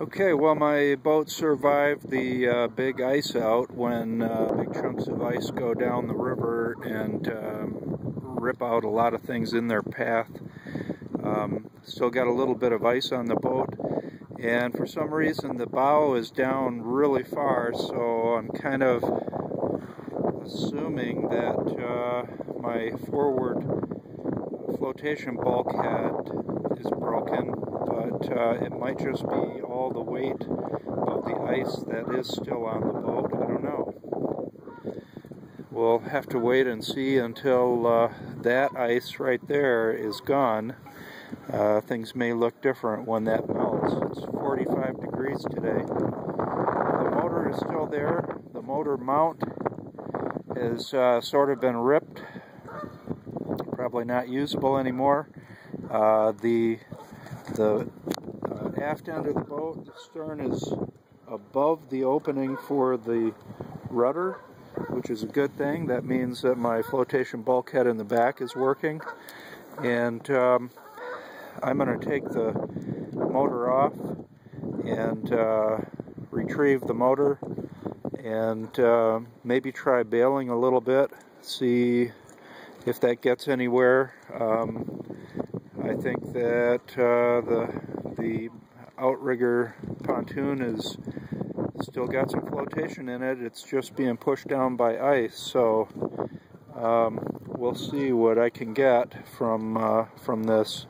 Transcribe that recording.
Okay, well my boat survived the uh, big ice out when uh, big chunks of ice go down the river and um, rip out a lot of things in their path. Um, still got a little bit of ice on the boat and for some reason the bow is down really far so I'm kind of assuming that uh, my forward flotation bulkhead is broken but uh, it might just be all the weight of the ice that is still on the boat. I don't know. We'll have to wait and see until uh, that ice right there is gone. Uh, things may look different when that melts. It's 45 degrees today. The motor is still there. The motor mount has uh, sort of been ripped. Probably not usable anymore. Uh, the the uh, aft end of the boat, the stern is above the opening for the rudder, which is a good thing. That means that my flotation bulkhead in the back is working. And um, I'm going to take the motor off and uh, retrieve the motor and uh, maybe try bailing a little bit, see if that gets anywhere. Um, I think that uh, the the outrigger pontoon is still got some flotation in it. It's just being pushed down by ice. So um, we'll see what I can get from uh, from this.